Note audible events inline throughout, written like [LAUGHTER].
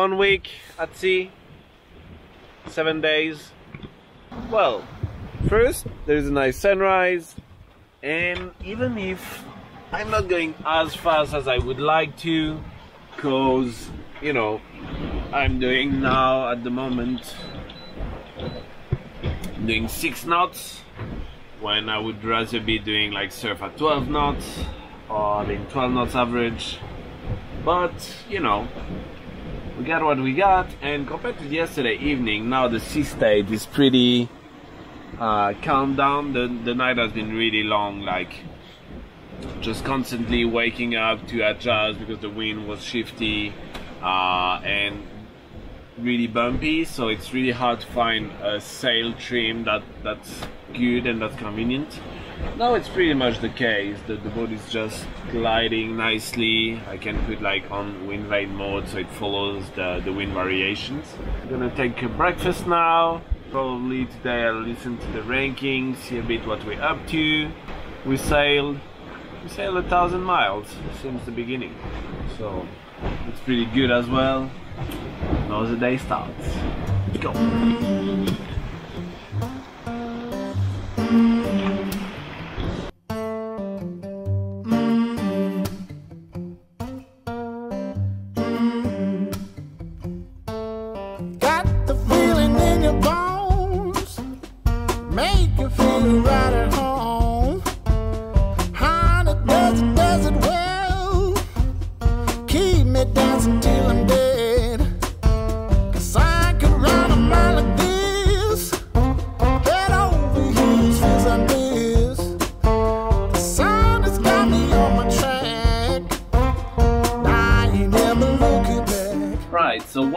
one week at sea, seven days. Well, first there's a nice sunrise, and even if I'm not going as fast as I would like to, because you know I'm doing now at the moment doing six knots when I would rather be doing like surf at 12 knots or I mean 12 knots average. But you know we got what we got and compared to yesterday evening now the sea state is pretty uh, calmed down. The, the night has been really long like just constantly waking up to adjust because the wind was shifty uh, and really bumpy. So it's really hard to find a sail trim that that's good and that's convenient now it's pretty much the case that the boat is just gliding nicely. I can put like on wind vane mode so it follows the, the wind variations. I'm gonna take a breakfast now. Probably today I'll listen to the rankings see a bit what we're up to. We sailed we sailed a thousand miles since the beginning. So it's pretty good as well. Now the day starts. Let's go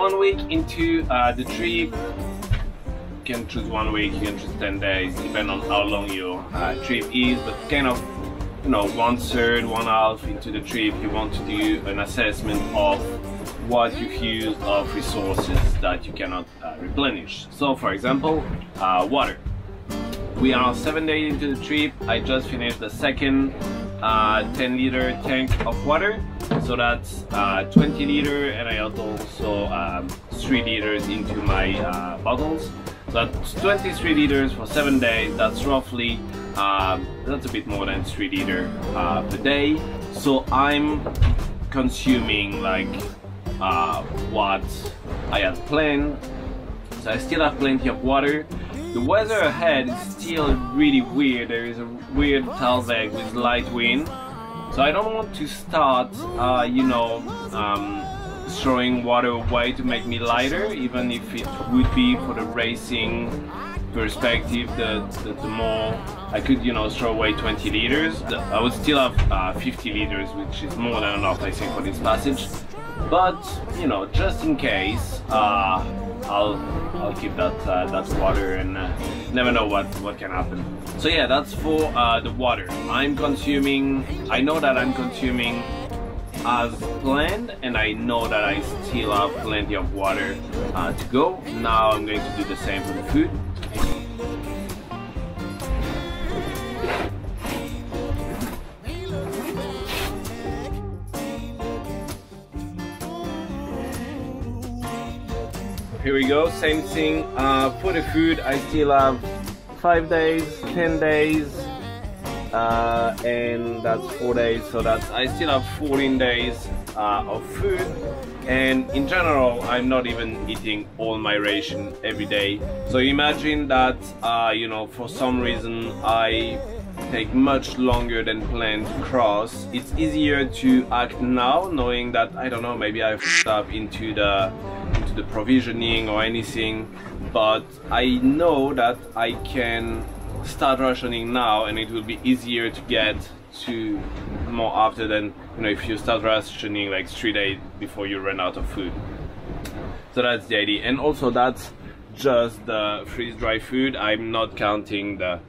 one week into uh, the trip, you can choose one week, you can choose 10 days, depending on how long your uh, trip is, but kind of, you know, one third, one half into the trip, you want to do an assessment of what you've used of resources that you cannot uh, replenish. So, for example, uh, water. We are seven days into the trip. I just finished the second uh, 10 liter tank of water. So that's uh, 20 liter, and I also um, 3 liters into my uh, bottles. So that's 23 liters for seven days. That's roughly um, that's a bit more than 3 liter uh, per day. So I'm consuming like uh, what I had planned so I still have plenty of water. The weather ahead is still really weird. There is a weird talweg with light wind. So I don't want to start, uh, you know, um, throwing water away to make me lighter, even if it would be for the racing perspective, the, the, the more I could, you know, throw away 20 liters. I would still have uh, 50 liters, which is more than enough, I think, for this passage. But, you know, just in case, uh, I'll I'll keep that uh, that water and uh, never know what what can happen. So yeah, that's for uh, the water. I'm consuming. I know that I'm consuming as planned, and I know that I still have plenty of water uh, to go. Now I'm going to do the same for the food. Here we go, same thing. Uh, for the food, I still have five days, ten days, uh, and that's four days. So that's I still have 14 days uh, of food. And in general, I'm not even eating all my ration every day. So imagine that, uh, you know, for some reason I take much longer than planned to cross. It's easier to act now, knowing that I don't know, maybe I f***ed up into the into the provisioning or anything, but I know that I can start rationing now, and it will be easier to get to more after than you know if you start rationing like three days before you run out of food. So that's the idea, and also that's just the freeze dry food. I'm not counting the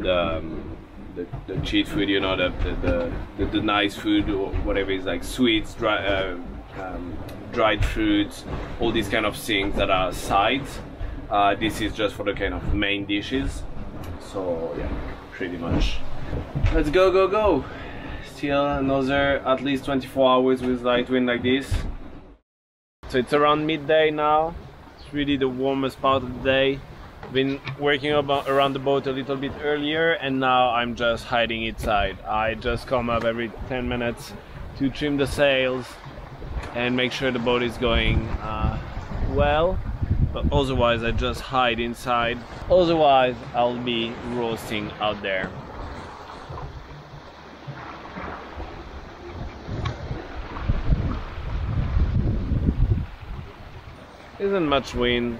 the um, the, the cheat food, you know, the the, the, the, nice food or whatever is like sweets, dry, uh, um, dried fruits, all these kind of things that are sides. Uh, this is just for the kind of main dishes. So yeah, pretty much. Let's go, go, go. still another at least 24 hours with light wind like this. So it's around midday now. It's really the warmest part of the day. Been working about around the boat a little bit earlier and now I'm just hiding inside. I just come up every 10 minutes to trim the sails and make sure the boat is going uh, well. But otherwise I just hide inside. Otherwise I'll be roasting out there. Isn't much wind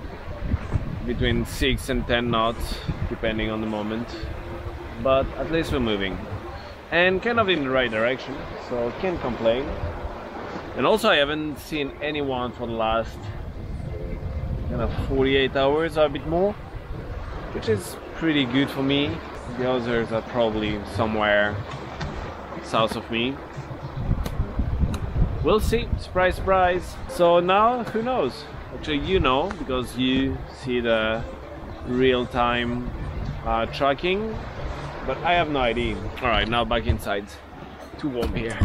between 6 and 10 knots depending on the moment. But at least we're moving. And kind of in the right direction so can't complain. And also I haven't seen anyone for the last kind of 48 hours or a bit more which is pretty good for me. The others are probably somewhere south of me. We'll see. Surprise surprise. So now who knows actually you know because you see the real-time uh, tracking but I have no idea all right now back inside too warm here.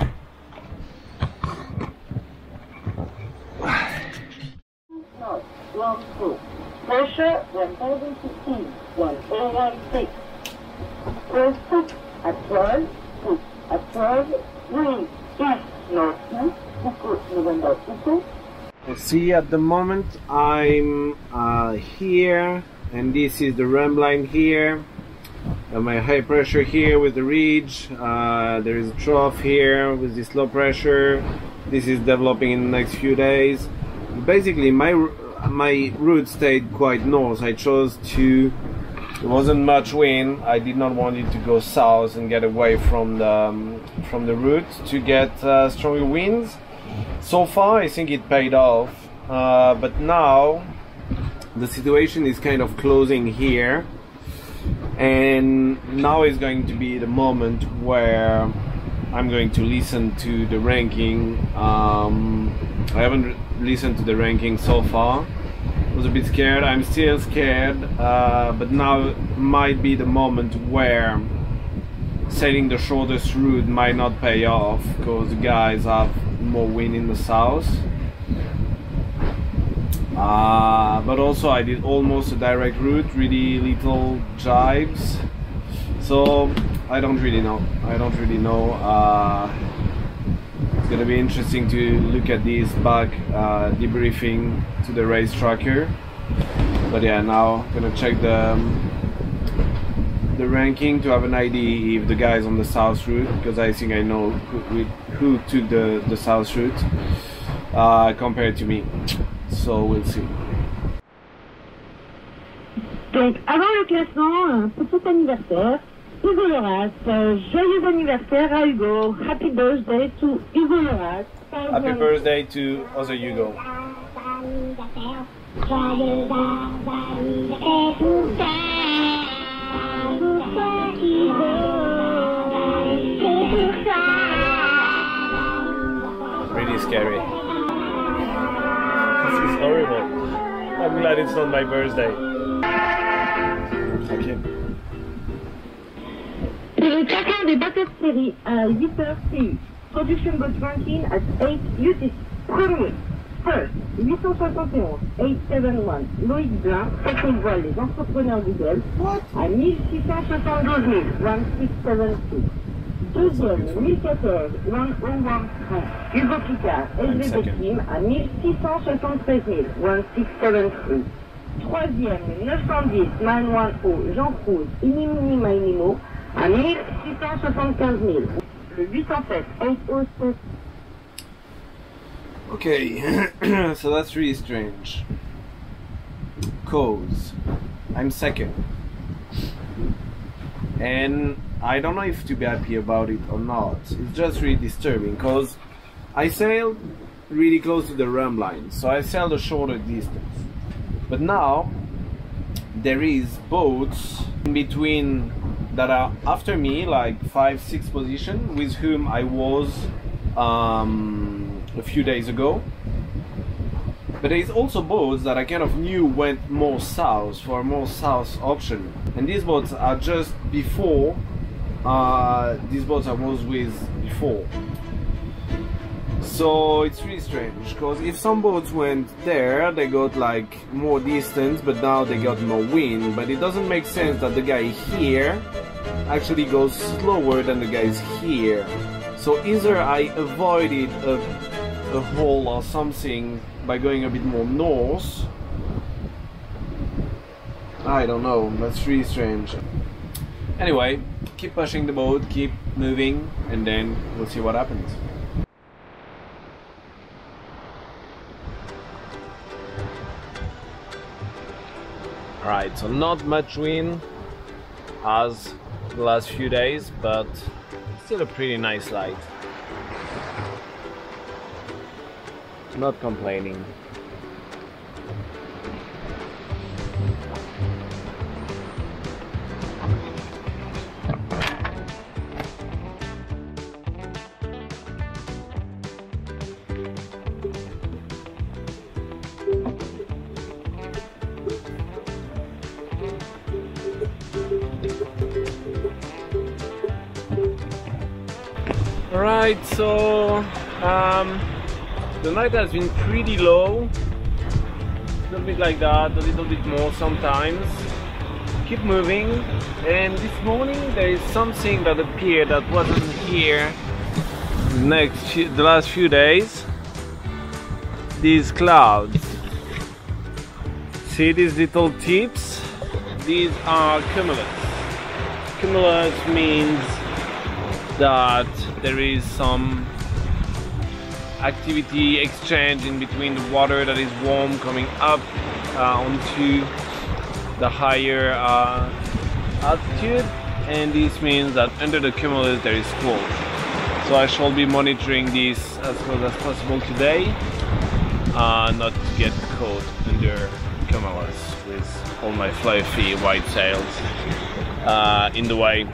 Pressure 1016, 1016. First at 12, foot at 12, wind east northeast, equal November. See, at the moment I'm uh, here, and this is the rhumb line here. And my high pressure here with the ridge. Uh, there is a trough here with this low pressure. This is developing in the next few days. Basically, my my route stayed quite north. I chose to. There wasn't much wind. I did not want it to go south and get away from the um, from the route to get uh, stronger winds. So far, I think it paid off. Uh, but now, the situation is kind of closing here, and now is going to be the moment where I'm going to listen to the ranking. Um, I haven't listened to the ranking so far. I was a bit scared. I'm still scared, uh, but now might be the moment where sailing the shortest route might not pay off because the guys have more wind in the south. Uh, but also I did almost a direct route, really little jibes. So I don't really know. I don't really know. Uh, it's gonna be interesting to look at this back uh, debriefing to the race tracker. But yeah, now I'm gonna check the um, the ranking to have an idea if the guys on the south route, because I think I know who, who took the the south route uh, compared to me. So we'll see. Donc, avant le classement, un petit anniversaire. Hugo Loras, joyeux anniversaire à Hugo. Happy birthday to Hugo Loras. Happy birthday to other Hugo. Really scary. This is horrible. I'm glad it's not my birthday. Okay. C'est le classement des bateaux de série à 8h TU. Production Boat Ranking at 8 UTC. Premier. First, 871, 871, Loïc Blin, second voile les entrepreneurs du Golfe, à 1672 000, 1672. Deuxième, 1014, 1013, Hugo Picard, LGB second. Team, à 1673 000, 1673. Troisième, 910, 910, Jean Cruz, Inimini Mainimo, à 1675 000. Le 807, 807, Okay, [COUGHS] so that's really strange. Cause I'm second. And I don't know if to be happy about it or not. It's just really disturbing because I sailed really close to the rhumb line, so I sailed a shorter distance. But now there is boats in between that are after me, like five, six position, with whom I was um, a few days ago. But there is also boats that I kind of knew went more south for a more south option. And these boats are just before uh, these boats I was with before. So it's really strange because if some boats went there, they got like more distance, but now they got more wind. But it doesn't make sense that the guy here actually goes slower than the guys here. So either I avoided a, a hole or something by going a bit more north. I don't know, that's really strange. Anyway, keep pushing the boat, keep moving, and then we'll see what happens. Alright, so not much wind as the last few days, but still a pretty nice light. Not complaining. So um, the night has been pretty low. A little bit like that, a little bit more sometimes. Keep moving. And this morning there is something that appeared that wasn't here next the last few days. These clouds. See these little tips? These are cumulus. Cumulus means that there is some activity exchange in between the water that is warm coming up uh, onto the higher uh, altitude and this means that under the cumulus there is cold. So I shall be monitoring this as close as possible today uh, not to get caught under cumulus with all my fluffy white sails uh, in the way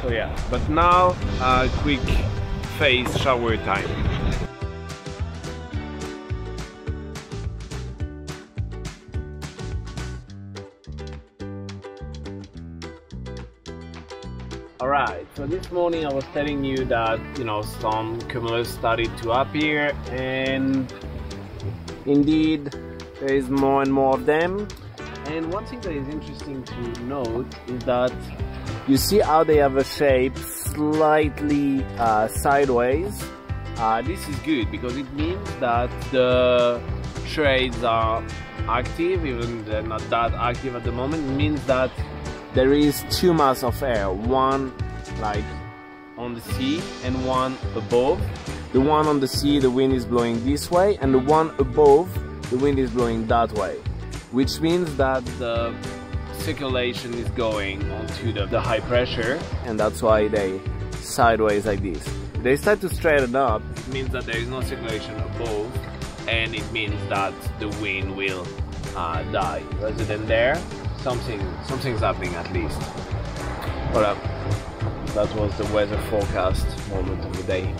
so yeah, but now a quick face shower time. Alright, so this morning I was telling you that, you know, some cumulus started to appear and indeed there is more and more of them. And one thing that is interesting to note is that you see how they have a shape slightly uh, sideways. Uh, this is good because it means that the trades are active, even they're not that active at the moment. It means that there is two masses of air, one like on the sea and one above. The one on the sea, the wind is blowing this way, and the one above, the wind is blowing that way. Which means that the circulation is going onto the, the high pressure and that's why they sideways like this. They start to straighten up, it means that there is no circulation above and it means that the wind will uh, die. Rather than there, something something's happening at least. But uh, that was the weather forecast moment of the day.